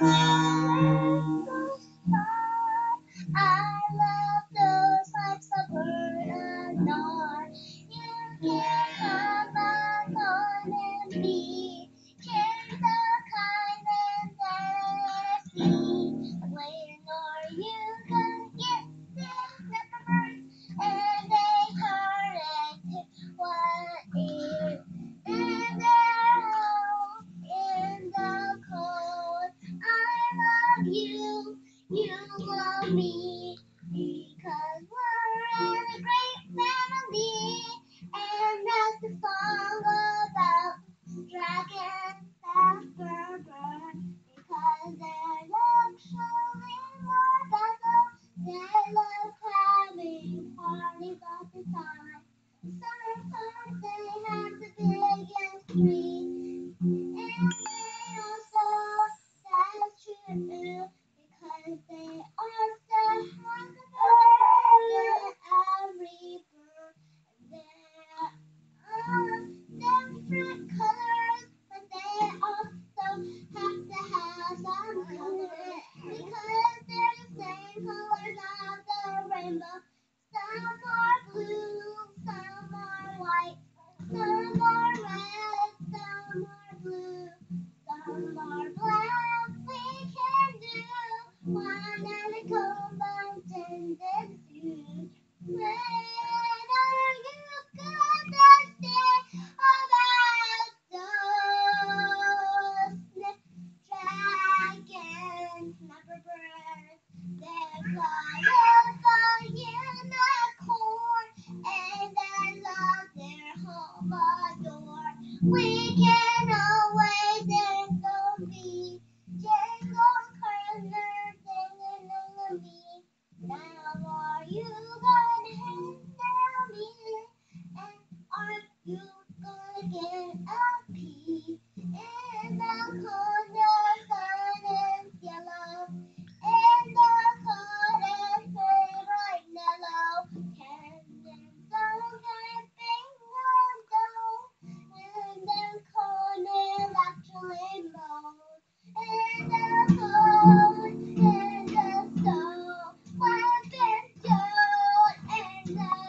Thank you. Are We can always Música